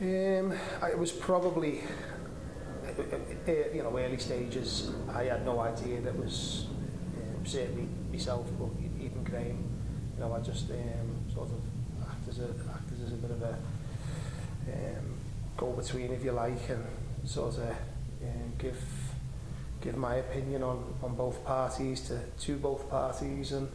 Um, it was probably uh, uh, you know early stages. I had no idea that was um, certainly myself, but even Graham. You know, I just um, sort of act as a act as a bit of a um, go between, if you like, and sort of um, give give my opinion on on both parties to to both parties and.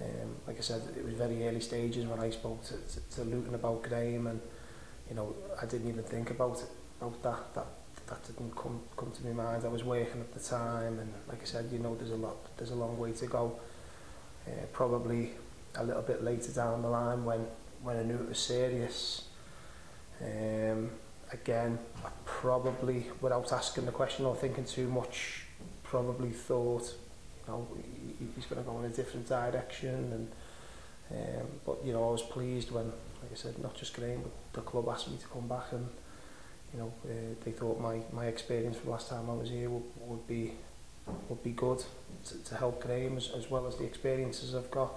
um, like I said, it was very early stages when I spoke to, to, to Luton about Graham and, you know, I didn't even think about it, about that, that that didn't come come to my mind. I was working at the time, and like I said, you know, there's a lot, there's a long way to go uh, probably a little bit later down the line when, when I knew it was serious. Um, again, I probably, without asking the question or thinking too much, probably thought, you know, he, he's going to go in a different direction. And um, But, you know, I was pleased when, like I said, not just Graham, but the club asked me to come back and, you know, uh, they thought my, my experience from last time I was here would, would be would be good to, to help Graham as, as well as the experiences I've got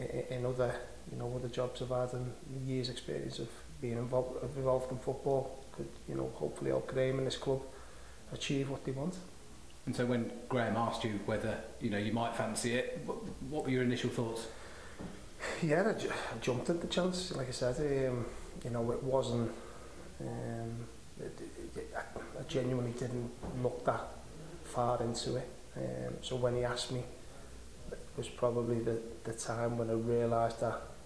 in, in other, you know, other jobs I've had and the years experience of being involved, involved in football could, you know, hopefully help Graham and this club achieve what they want. And so when Graham asked you whether, you know, you might fancy it, what, what were your initial thoughts? Yeah, I, ju I jumped at the chance. Like I said, um, you know, it wasn't... Um, it, it, it, I genuinely didn't look that far into it. Um, so when he asked me, it was probably the, the time when I realised that,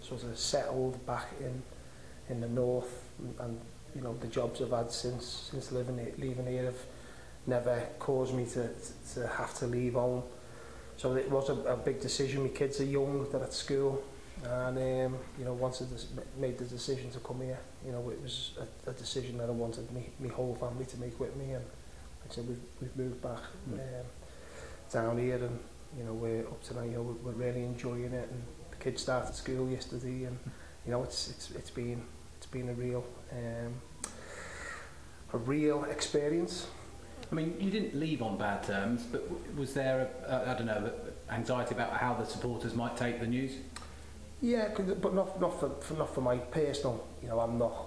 sort of settled back in in the north, and, and you know the jobs I've had since since living here, leaving here have never caused me to to have to leave home. So it was a, a big decision. My kids are young; they're at school, and um, you know once I made the decision to come here, you know it was a, a decision that I wanted me, my whole family to make with me and. Like I said, we've, we've moved back mm. um, down here and, you know, we're up to now, you know, we're, we're really enjoying it and the kids started school yesterday and, you know, it's, it's, it's been, it's been a real, um, a real experience. I mean, you didn't leave on bad terms, but was there, a, I don't know, anxiety about how the supporters might take the news? Yeah, but not, not, for, for, not for my personal, you know, I'm not,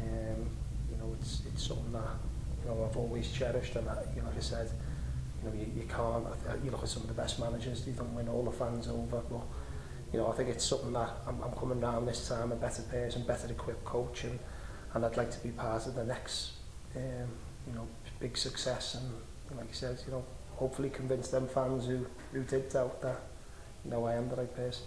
Um, you know, it's it's something that you know I've always cherished, and I, you know, like I said you know, you, you can't. You look at some of the best managers, they don't win all the fans over, but you know, I think it's something that I'm, I'm coming down this time a better person, better equipped coach, and, and I'd like to be part of the next, um, you know, big success. And like you said, you know, hopefully convince them fans who, who did doubt that, you know, I am the right person.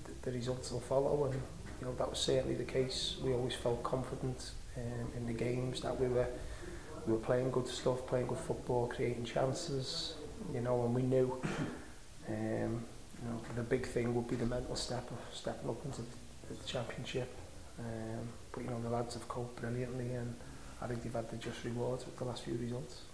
the, the results will follow and, you know, that was certainly the case. We always felt confident um, in the games that we were we were playing good stuff, playing good football, creating chances, you know, and we knew um, you know, the big thing would be the mental step of stepping up into the championship. Um, but you know the lads have coped brilliantly, and I think they've had the just rewards with the last few results.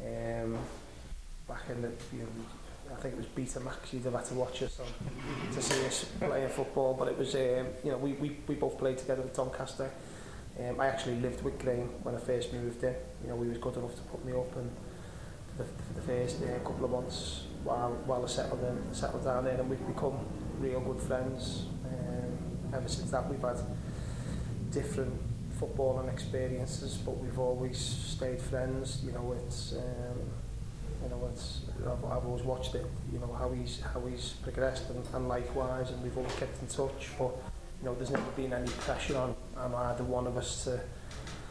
Um, back in the, you know, I think it was Max. You'd have had to watch us on, to see us playing football, but it was um, you know we, we, we both played together with Doncaster. Um, I actually lived with Graham when I first moved in. You know, he was good enough to put me up and for the, for the first uh, couple of months while, while I settled, in, settled down there and we've become real good friends. Um, ever since that we've had different footballing experiences but we've always stayed friends. You know, it's... Um, you know, it's, I've, I've always watched it, you know, how he's, how he's progressed and, and likewise, and we've always kept in touch. But you know, there's never been any pressure on, on either one of us to,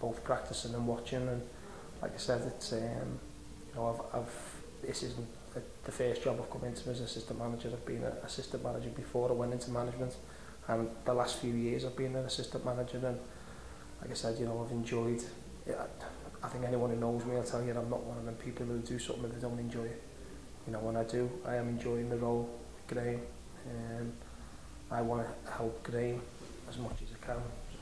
both practicing and watching. And like I said, it's um, you know I've, I've this isn't the first job I've come into as assistant manager. I've been an assistant manager before I went into management, and the last few years I've been an assistant manager. And like I said, you know I've enjoyed. Yeah, I think anyone who knows me will tell you that I'm not one of them people who do something that they don't enjoy. It. You know, when I do, I am enjoying the role, Graham. Um, I want to help Graham as much as I can,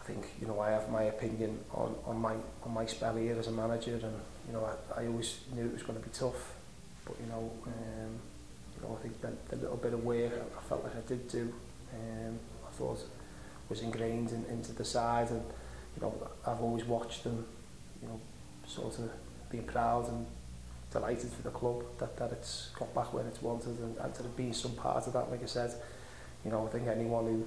I think you know, I have my opinion on, on my on my spell here as a manager, and you know, I, I always knew it was going to be tough, but you know, um, you know, I think that the little bit of work I, I felt like I did do, um, I thought was ingrained in, into the side, and you know, I've always watched them, you know, sort of being proud and delighted for the club that, that it's got back when it's wanted and, and to be some part of that, like I said, you know, I think anyone who,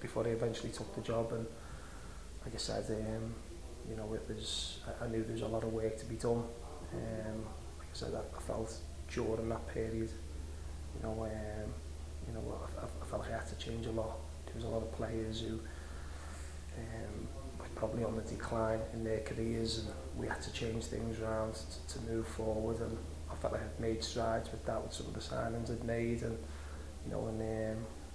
before I eventually took the job. And like I said, um, you know, it was I, I knew there was a lot of work to be done. Um, like I said, I, I felt during that period, you know, um, you know, I, I felt like I had to change a lot. There was a lot of players who um, probably on the decline in their careers and we had to change things around to, to move forward and I felt like I'd made strides with that with some of the signings I'd made and you know and um,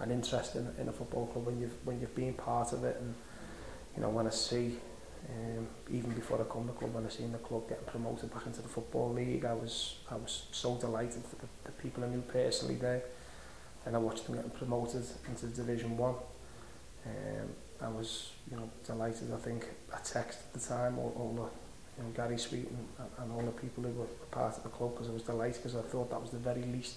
an interest in, in a football club when you've when you've been part of it. And you know, when I see, um, even before I come to the club, when I seen the club getting promoted back into the football league, I was I was so delighted for the, the people I knew personally there. And I watched them getting promoted into Division One. Um, I was, you know, delighted. I think I texted at the time all, all the and Gary Sweet and, and, and all the people who were part of the club because I was delighted because I thought that was the very least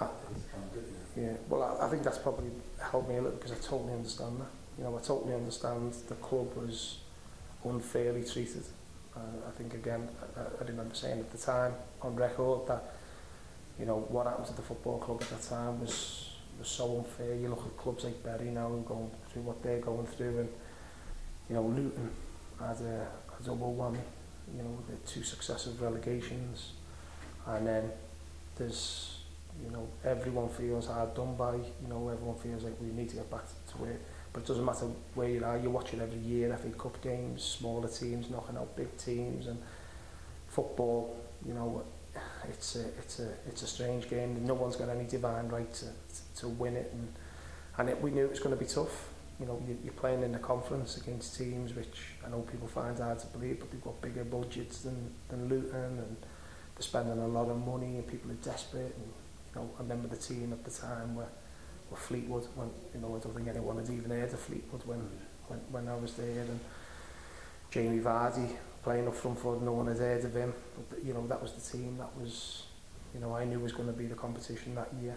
of good now. yeah, well, I, I think that's probably helped me a little because I totally understand that. You know, I totally understand the club was unfairly treated. Uh, I think again, I, I remember saying at the time on record that you know what happened to the football club at that time was was so unfair. You look at clubs like Berry now and going through what they're going through, and you know Luton had a, a double whammy. You know the two successive relegations, and then there's you know everyone feels hard done by. You know everyone feels like we need to get back to, to where But it doesn't matter where you are, you're watching every year, FA Cup games, smaller teams knocking out big teams and football, you know, it's a, it's a, it's a strange game. No one's got any divine right to, to, to win it. And, and it, we knew it was going to be tough. You know, you're playing in the conference against teams which I know people find hard to believe, but they've got bigger budgets than, than Luton and they're spending a lot of money and people are desperate. And, you know, I remember the team at the time where but Fleetwood when you know I don't think anyone had even heard of Fleetwood when mm. when, when I was there and Jamie Vardy playing up front for no one had heard of him but, you know that was the team that was you know I knew was going to be the competition that year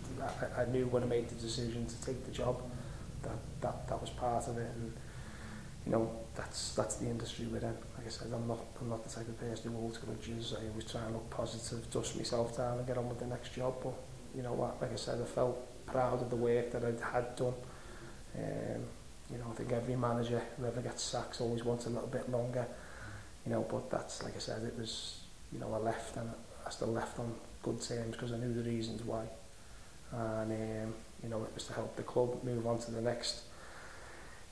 I, I knew when I made the decision to take the job, that that that was part of it. And you know, that's that's the industry we're in. Like I said, I'm not I'm not the type of person who holds grudges. I always try and look positive, dust myself down, and get on with the next job. But you know what? Like I said, I felt proud of the work that I would had done. Um, you know, I think every manager who ever gets sacked always wants a little bit longer. You know, but that's, like I said, it was, you know, I left and I still left on good terms because I knew the reasons why. And, um, you know, it was to help the club move on to the next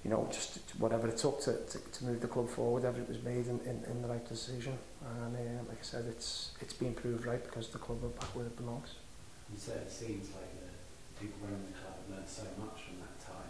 you know, just whatever it took to, to, to move the club forward, everything was made in, in, in the right decision. And um, like I said, it's it's been proved right because the club are back where it belongs. You said it seems like people running the club have learned so much from that time.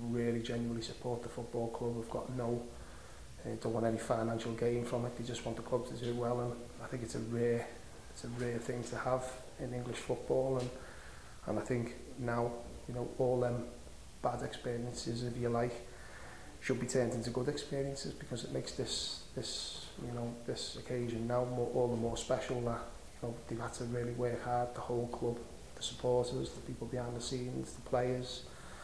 really genuinely support the football club. We've got no, uh, don't want any financial gain from it. They just want the club to do well, and I think it's a rare, it's a rare thing to have in English football, and and I think now, you know, all them bad experiences, if you like, should be turned into good experiences because it makes this this you know this occasion now more, all the more special that you know they've had to really work hard the whole club supporters, the people behind the scenes, the players.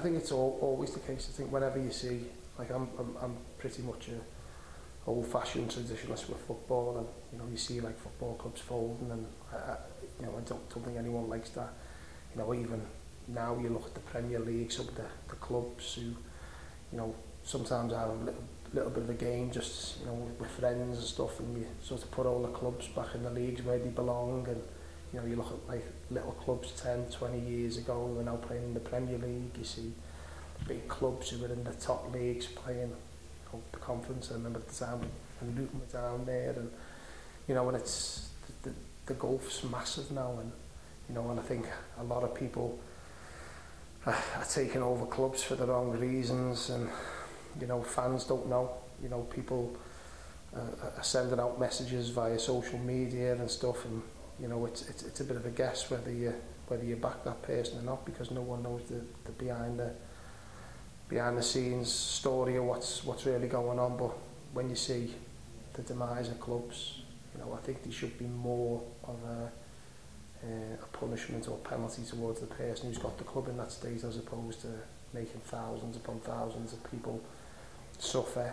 think it's all, always the case. I think whenever you see, like I'm, I'm, I'm pretty much a old-fashioned traditionalist with football, and you know you see like football clubs folding, and I, I, you know I don't, don't think anyone likes that. You know even now you look at the Premier League, some of the, the clubs who, you know, sometimes have a little, little bit of a game just, you know, with, with friends and stuff, and you sort of put all the clubs back in the leagues where they belong, and You know, you look at like little clubs 10, 20 years ago, they're now playing in the Premier League. You see big clubs who were in the top leagues playing you know, the conference. I remember at the time and Luton were down there, and you know, and it's the, the, the golf's massive now, and you know, and I think a lot of people are, are taking over clubs for the wrong reasons, and you know, fans don't know. You know, people uh, are sending out messages via social media and stuff, and you know, it's, it's, it's a bit of a guess whether you, whether you back that person or not because no one knows the, the behind the behind the scenes story of what's what's really going on but when you see the demise of clubs you know I think there should be more of a uh, a punishment or penalty towards the person who's got the club in that state as opposed to making thousands upon thousands of people suffer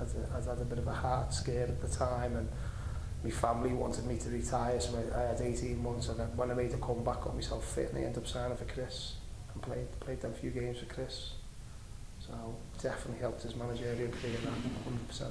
I'd, I'd had a bit of a heart scare at the time, and my family wanted me to retire, so I, I had 18 months, and when I made a comeback, got myself fit, and I ended up signing for Chris, and played, played them few games for Chris. So definitely helped his managerial career, 100%.